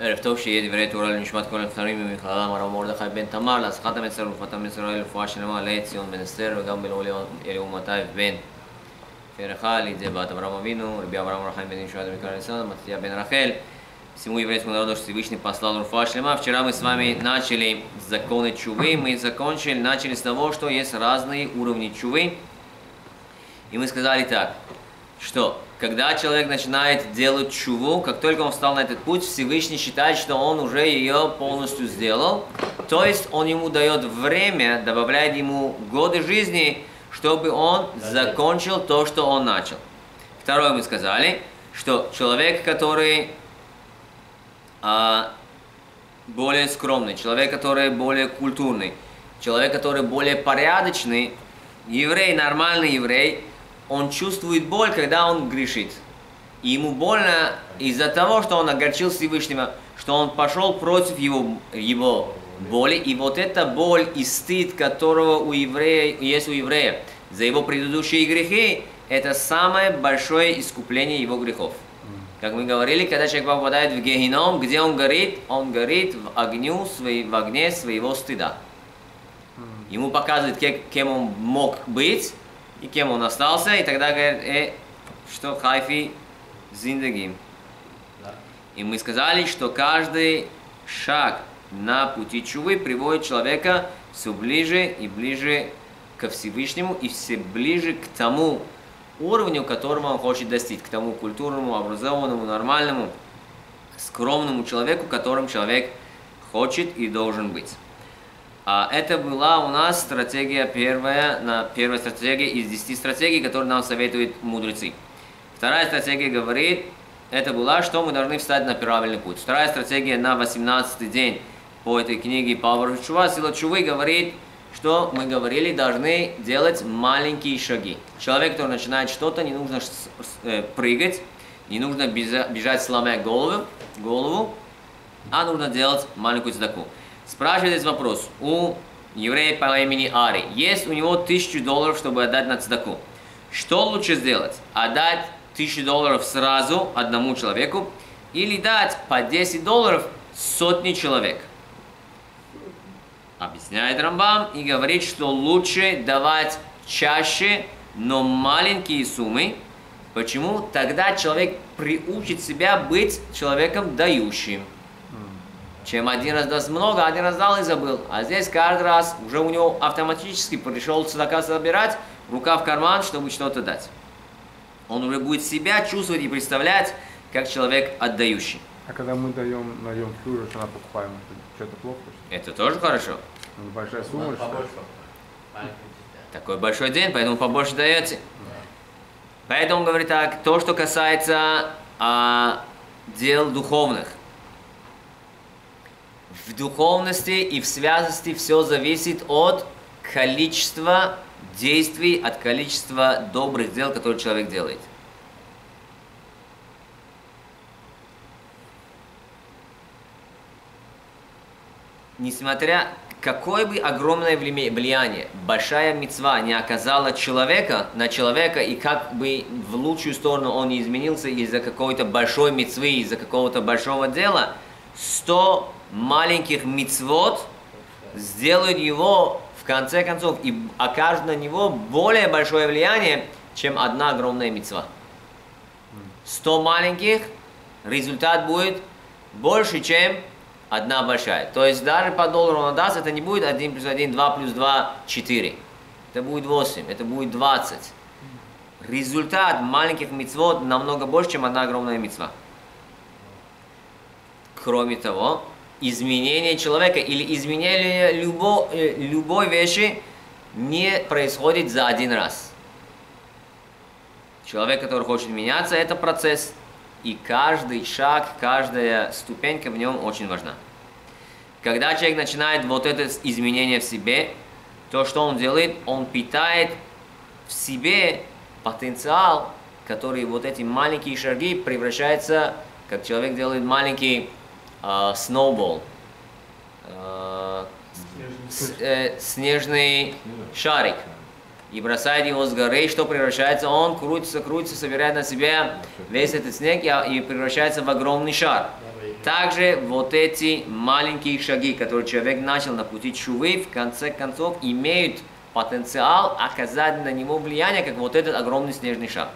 ערב טוב שיהיה דברי תורה לנשמת כל הנפטרים ממכללם הרב מרדכי בן תמר, להצלחת המצר ולפתם ישראל רפואה שלמה לציון בן אסתר וגם לאומתי בן פרחה, לידי בת אברהם אבינו, רבי אברהם רחיים בן ישועה דמיקר ניסן, матья бен Рахель. Всему еврейскому народу что Всевышний послал Руфа Шлема. Вчера мы с вами начали законы чувы. Мы закончили, начали с того, что есть разные уровни чувы. И мы сказали так, что когда человек начинает делать чуву, как только он встал на этот путь, Всевышний считает, что он уже ее полностью сделал. То есть он ему дает время, добавляет ему годы жизни, чтобы он закончил то, что он начал. Второе мы сказали, что человек, который а, более скромный, человек, который более культурный, человек, который более порядочный, еврей, нормальный еврей, он чувствует боль, когда он грешит. И ему больно из-за того, что он огорчил Всевышнего, что он пошел против его, его боли. И вот эта боль и стыд, которого у еврея, есть у еврея за его предыдущие грехи, это самое большое искупление его грехов. Как мы говорили, когда человек попадает в геном, где он горит, он горит в огню, в огне своего стыда. Ему показывают, кем он мог быть, и кем он остался, и тогда говорят, э, что хайфи зиндагим. И мы сказали, что каждый шаг на пути чувы приводит человека все ближе и ближе ко Всевышнему и все ближе к тому уровню, которого он хочет достичь, к тому культурному, образованному, нормальному, скромному человеку, которым человек хочет и должен быть. А это была у нас стратегия первая, на первая стратегия из 10 стратегий, которые нам советуют мудрецы. Вторая стратегия говорит, это была, что мы должны встать на правильный путь. Вторая стратегия на 18 день по этой книге Павла Чува, Сила Чувы говорит, что мы говорили, должны делать маленькие шаги. Человек, который начинает что-то, не нужно э, прыгать, не нужно бежать, сломя голову, голову, а нужно делать маленькую цдаку. Спрашивает вопрос. У еврея по имени Ари есть у него тысячу долларов, чтобы отдать на цдаку. Что лучше сделать? Отдать тысячу долларов сразу одному человеку или дать по 10 долларов сотни человек? Объясняет Рамбам и говорит, что лучше давать чаще, но маленькие суммы. Почему? Тогда человек приучит себя быть человеком дающим чем один раз даст много, один раз дал и забыл. А здесь каждый раз уже у него автоматически пришел цедака собирать, рука в карман, чтобы что-то дать. Он уже будет себя чувствовать и представлять, как человек отдающий. А когда мы даем на Йом Кипур, она покупаем, это что-то плохо? Это тоже хорошо. Ну, большая сумма, что Такой большой день, поэтому побольше даете. Да. Поэтому говорит так, то, что касается а, дел духовных, в духовности и в связности все зависит от количества действий, от количества добрых дел, которые человек делает. Несмотря какое бы огромное влияние большая мецва не оказала человека на человека, и как бы в лучшую сторону он не изменился из-за какой-то большой мецвы, из-за какого-то большого дела, сто маленьких мицвод сделают его, в конце концов, и окажут на него более большое влияние, чем одна огромная мицва. Сто маленьких, результат будет больше, чем одна большая. То есть даже по доллару он даст, это не будет 1 плюс 1, 2 плюс 2, 4. Это будет 8, это будет 20. Результат маленьких мицвод намного больше, чем одна огромная мицва. Кроме того, изменение человека или изменение любой, э, любой вещи не происходит за один раз. Человек, который хочет меняться, это процесс. И каждый шаг, каждая ступенька в нем очень важна. Когда человек начинает вот это изменение в себе, то, что он делает, он питает в себе потенциал, который вот эти маленькие шаги превращается, как человек делает маленький snowball, uh, снежный шарик. и бросает его с горы, что превращается? Он крутится, крутится, собирает на себя весь этот снег и, и превращается в огромный шар. Также вот эти маленькие шаги, которые человек начал на пути чувы, в конце концов имеют потенциал оказать на него влияние, как вот этот огромный снежный шар.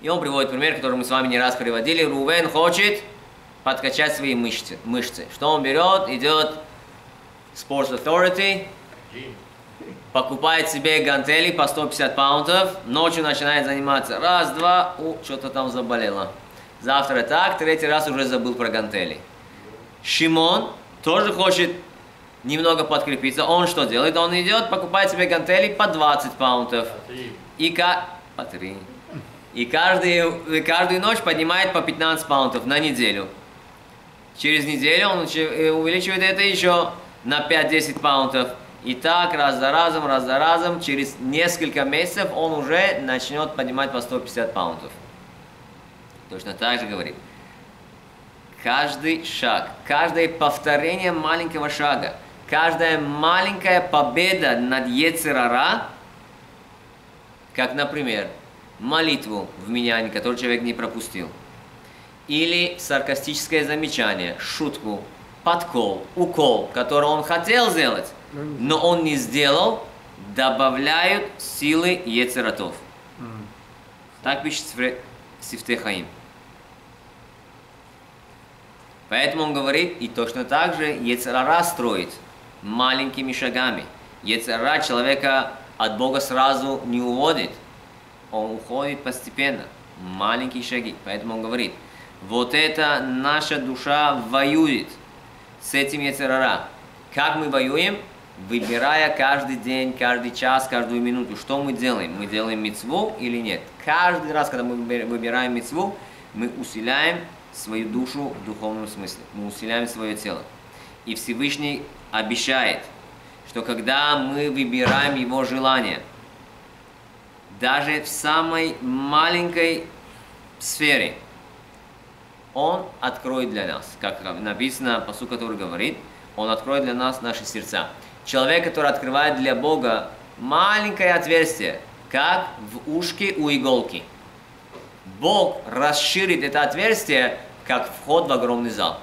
И он приводит пример, который мы с вами не раз приводили. Рувен хочет подкачать свои мышцы. мышцы. Что он берет? Идет Sports Authority, покупает себе гантели по 150 паунтов, ночью начинает заниматься. Раз, два, у, что-то там заболело. Завтра так, третий раз уже забыл про гантели. Шимон тоже хочет немного подкрепиться. Он что делает? Он идет, покупает себе гантели по 20 паунтов. И ка... По 3. И каждый, каждую ночь поднимает по 15 паунтов на неделю. Через неделю он э, увеличивает это еще на 5-10 паунтов. И так раз за разом, раз за разом, через несколько месяцев он уже начнет поднимать по 150 паунтов. Точно так же говорит. Каждый шаг, каждое повторение маленького шага, каждая маленькая победа над Ецерара, как, например, молитву в миняне, которую человек не пропустил. Или саркастическое замечание, шутку, подкол, укол, который он хотел сделать, но он не сделал, добавляют силы Ецератов. Так пишет Сифте Хаим. Поэтому он говорит, и точно так же Ецерара строит маленькими шагами. Ецерара человека от Бога сразу не уводит он уходит постепенно, маленькие шаги. Поэтому он говорит, вот это наша душа воюет с этим яцерара. Как мы воюем? Выбирая каждый день, каждый час, каждую минуту, что мы делаем? Мы делаем мецву или нет? Каждый раз, когда мы выбираем мецву, мы усиляем свою душу в духовном смысле. Мы усиляем свое тело. И Всевышний обещает, что когда мы выбираем его желание – даже в самой маленькой сфере, Он откроет для нас, как написано, посу, который говорит, Он откроет для нас наши сердца. Человек, который открывает для Бога маленькое отверстие, как в ушке у иголки. Бог расширит это отверстие, как вход в огромный зал.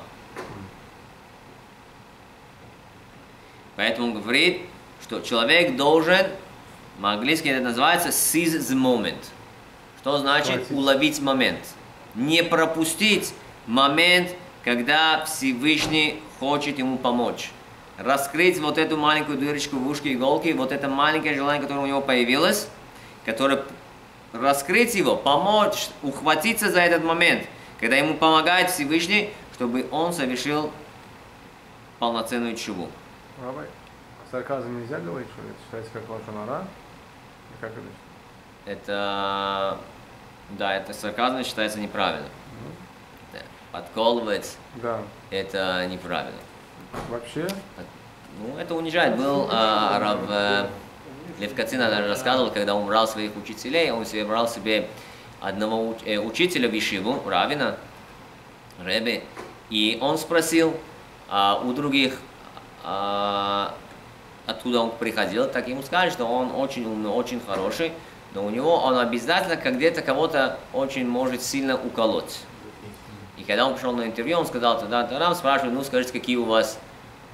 Поэтому он говорит, что человек должен по-английски это называется seize the moment. Что значит уловить момент? Не пропустить момент, когда Всевышний хочет ему помочь. Раскрыть вот эту маленькую дырочку в ушке иголки, вот это маленькое желание, которое у него появилось, которое раскрыть его, помочь, ухватиться за этот момент, когда ему помогает Всевышний, чтобы он совершил полноценную чубу. Рабай, сарказм нельзя говорить, что это считается как лошонара? Как это? Это, да, это сарказм считается неправильно. Да. Подколывать, да. это неправильно. Вообще? Ну, это унижает. Был а, Рав э, Лев Кацина рассказывал, когда он брал своих учителей, он себе брал себе одного э, учителя в Ишиву, Равина, Ребе, и он спросил а, у других, а, откуда он приходил, так ему скажут, что он очень умный, очень хороший, но у него он обязательно как где-то кого-то очень может сильно уколоть. И когда он пришел на интервью, он сказал тогда, тогда спрашивают, ну скажите, какие у вас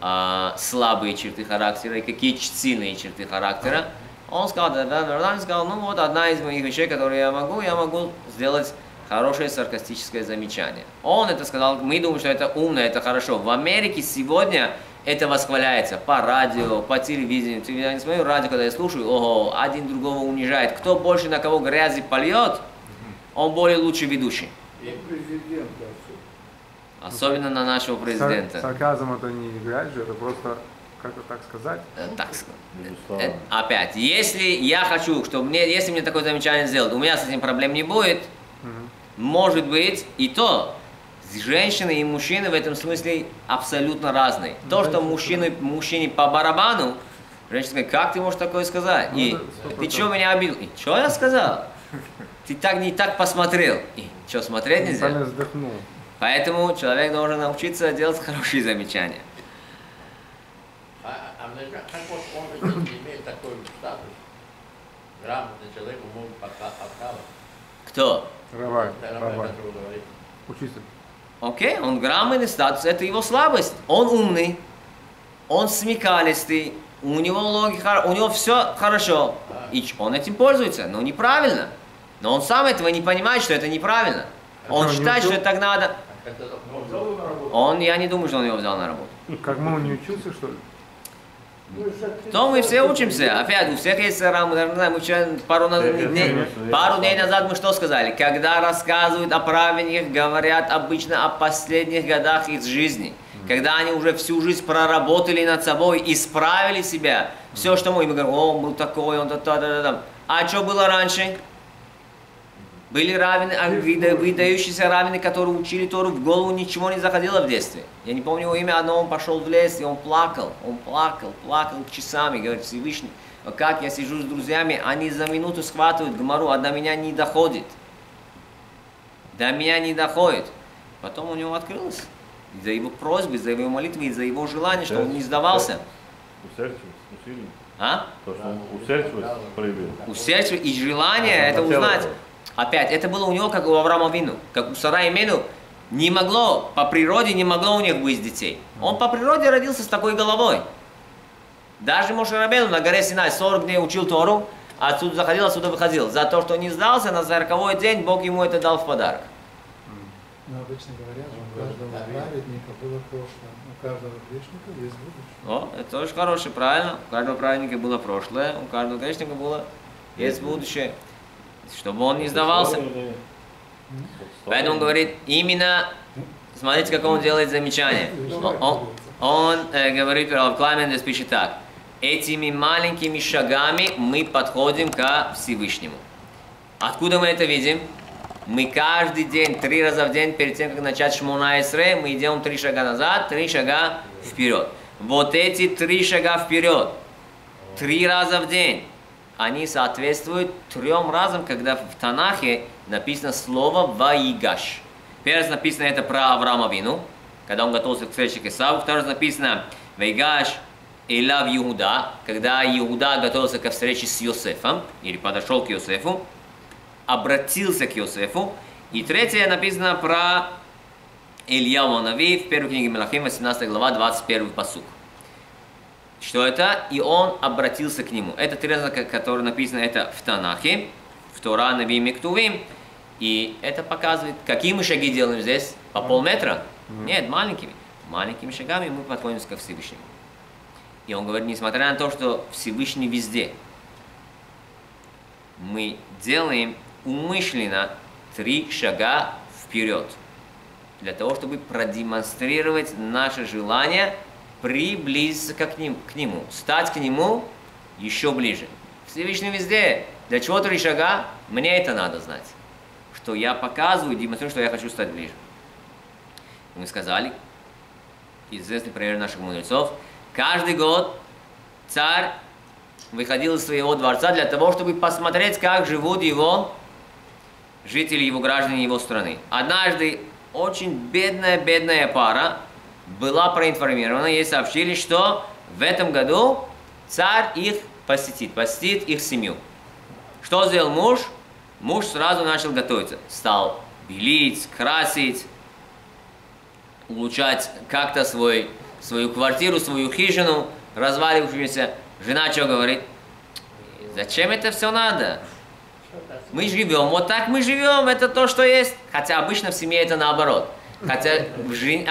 а, слабые черты характера и какие сильные черты характера. Он сказал, да, да, да, сказал, ну вот одна из моих вещей, которые я могу, я могу сделать хорошее саркастическое замечание. Он это сказал, мы думаем, что это умно, это хорошо. В Америке сегодня это восхваляется по радио, по телевидению. Я не смотрю радио, когда я слушаю, ого, один другого унижает. Кто больше на кого грязи польет, он более лучший ведущий. Особенно на нашего президента. Сар сарказм это не грязь же, это просто как так сказать? Э, так сказать. Э, опять, если я хочу, чтобы мне, если мне такое замечание сделать, у меня с этим проблем не будет, угу. может быть и то, женщины и мужчины в этом смысле абсолютно разные. То, что мужчины, мужчине по барабану, женщина говорит, как ты можешь такое сказать? Ну и ты что меня обидел? И что я сказал? Ты так не так посмотрел. И что, смотреть нельзя? Поэтому человек должен научиться делать хорошие замечания. А, а, а как вот он имеет такой Грамотный человек мог пока откалывать. Кто? Равай, Равай. Учитель. Окей, он грамотный статус, это его слабость. Он умный, он смекалистый, у него логика, у него все хорошо. И он этим пользуется, но неправильно. Но он сам этого не понимает, что это неправильно. Он он считает, что так надо. А Он я не думаю, что он его взял на работу. Как мы он не учился, что ли? То мы все учимся. Опять, у всех есть рам, не знаю, мы вчера пару, дней, пару дней назад мы что сказали? Когда рассказывают о праведниках, говорят обычно о последних годах их жизни. Когда они уже всю жизнь проработали над собой, исправили себя. Все, что мы, мы говорим, он был такой, он та А что было раньше? Были раввины, а выда- выдающиеся раввины, которые учили Тору, в голову ничего не заходило в детстве. Я не помню его имя, но он пошел в лес, и он плакал, он плакал, плакал часами, говорит, Всевышний, «А как я сижу с друзьями, они за минуту схватывают гмору, а до меня не доходит. До меня не доходит. Потом у него открылось. Из-за его просьбы, из-за его молитвы, из-за его желания, что он не сдавался. Усердчивость, усилие. А? То, что он усердчивость проявил. Усердие и желание это узнать. Опять, это было у него, как у Авраама Вину, как у Сара и Мену. Не могло, по природе не могло у них быть детей. Он по природе родился с такой головой. Даже Моше Рабену на горе Синай 40 дней учил Тору, а отсюда заходил, отсюда выходил. За то, что не сдался, на 40 день Бог ему это дал в подарок. Но обычно говорят, что у каждого праведника было прошлое, у каждого грешника есть будущее. О, это тоже хорошее, правильно. У каждого праведника было прошлое, у каждого грешника было есть будущее. Чтобы он не сдавался. Поэтому он говорит, именно, смотрите, как он делает замечание. Он, он- э, говорит, Рав Кламен здесь пишет так. Этими маленькими шагами мы подходим ко Всевышнему. Откуда мы это видим? Мы каждый день, три раза в день, перед тем, как начать Шмона Исре, мы идем три шага назад, три шага вперед. Вот эти три шага вперед, три раза в день, они соответствуют трем разам, когда в Танахе написано слово «ваигаш». Первый раз написано это про Авраама Вину, когда он готовился к встрече к Исаву. Второй раз написано «ваигаш Илав Иуда», когда Иуда готовился ко встрече с Йосефом, или подошел к Йосефу, обратился к Йосефу. И третье написано про Илья Нави в первой книге Мелахим, 18 глава, 21 посук. Что это? И он обратился к нему. Это три раза, ко- которые написано это в Танахе, в Тора, Нави, Миктувим. И это показывает, какие мы шаги делаем здесь? По полметра? Нет, маленькими. Маленькими шагами мы подходим ко Всевышнему. И он говорит, несмотря на то, что Всевышний везде, мы делаем умышленно три шага вперед. Для того, чтобы продемонстрировать наше желание приблизиться к, ним, к Нему, стать к Нему еще ближе. Всевышний везде. Для чего три шага? Мне это надо знать. Что я показываю, демонстрирую, что я хочу стать ближе. Мы сказали, известный пример наших мудрецов, каждый год царь выходил из своего дворца для того, чтобы посмотреть, как живут его жители, его граждане его страны. Однажды очень бедная-бедная пара была проинформирована, ей сообщили, что в этом году царь их посетит, посетит их семью. Что сделал муж? Муж сразу начал готовиться. Стал белить, красить, улучшать как-то свой, свою квартиру, свою хижину, развалившуюся. Жена что говорит? Зачем это все надо? Мы живем, вот так мы живем, это то, что есть. Хотя обычно в семье это наоборот. Хотя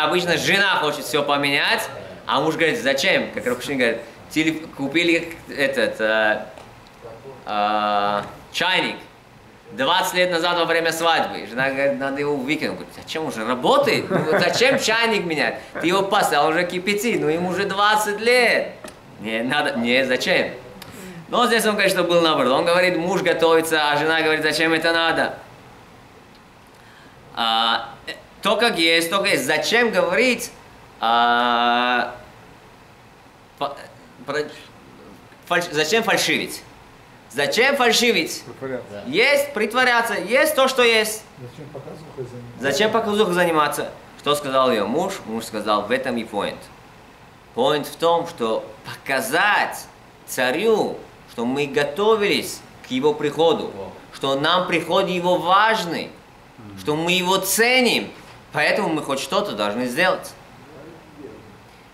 обычно жена хочет все поменять, а муж говорит, зачем? Как Рокшин говорит, «Теле- купили этот э, э, чайник 20 лет назад во время свадьбы. Жена говорит, надо его выкинуть. Зачем уже работает? Ну, зачем чайник менять? Ты его поставил, уже кипятит, ну ему уже 20 лет. Не, надо, не, зачем? Но здесь он, конечно, был наоборот. Он говорит, муж готовится, а жена говорит, зачем это надо? А, то, как есть, то, как есть. Зачем говорить а, по- про- фальш- зачем фальшивить? Зачем фальшивить? Притворяться. Есть притворяться, есть то, что есть. Зачем показухой заниматься? Зачем показухой заниматься? Что сказал ее муж? Муж сказал, в этом и point. Point в том, что показать царю, что мы готовились к его приходу, что нам приход его важный, что мы его ценим, поэтому мы хоть что-то должны сделать.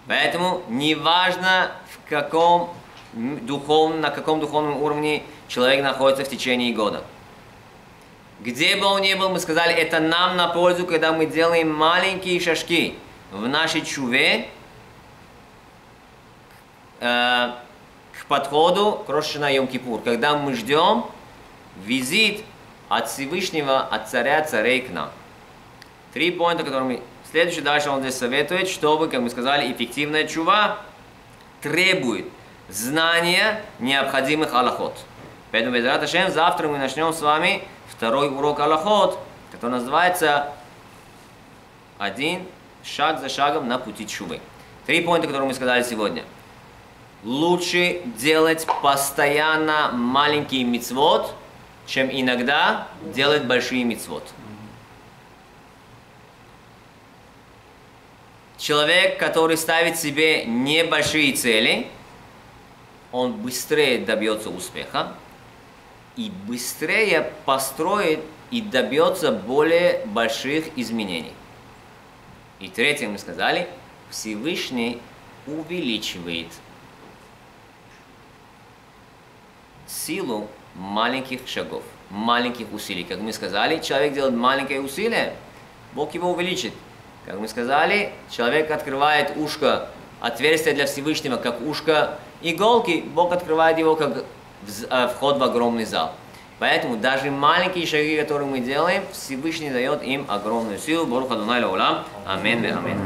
Поэтому неважно в каком духовном, на каком духовном уровне человек находится в течение года. Где бы он ни был, мы сказали, это нам на пользу, когда мы делаем маленькие шажки в нашей чуве э, к подходу к Рошана Йом Кипур, когда мы ждем визит от Всевышнего, от царя царей к нам. Три поинта, которые мы... Следующий дальше он здесь советует, чтобы, как мы сказали, эффективная чува требует знания необходимых аллахот. Поэтому, без Шем, завтра мы начнем с вами второй урок аллахот, который называется «Один шаг за шагом на пути чувы». Три поинта, которые мы сказали сегодня. Лучше делать постоянно маленький мицвод, чем иногда делать большие мицвод. Человек, который ставит себе небольшие цели, он быстрее добьется успеха и быстрее построит и добьется более больших изменений. И третье мы сказали, Всевышний увеличивает силу маленьких шагов, маленьких усилий. Как мы сказали, человек делает маленькое усилие, Бог его увеличит. Как мы сказали, человек открывает ушко, отверстие для Всевышнего, как ушко иголки, Бог открывает его, как э, вход в огромный зал. Поэтому даже маленькие шаги, которые мы делаем, Всевышний дает им огромную силу. Баруха Дунай Лаулам. Аминь, Аминь.